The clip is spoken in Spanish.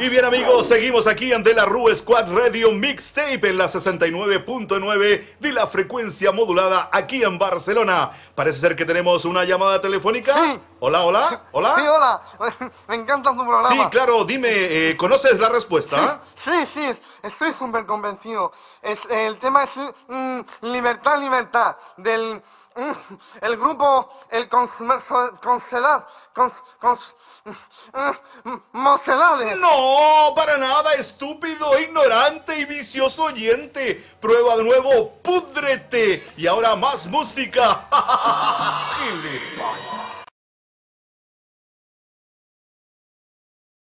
Y bien amigos, seguimos aquí en De la Rue Squad Radio Mixtape en la 69.9 de la frecuencia modulada aquí en Barcelona. Parece ser que tenemos una llamada telefónica. Sí. Hola, hola, hola. Sí, hola. Me encanta tu programa. Sí, claro, dime, eh, ¿conoces la respuesta? Sí, sí, estoy súper convencido. Es, el tema es mm, libertad, libertad. Del mm, el grupo, el Concelad, cons, cons, mm, Mocedades. No, para nada, estúpido, ignorante y vicioso oyente. Prueba de nuevo, púdrete. Y ahora más música.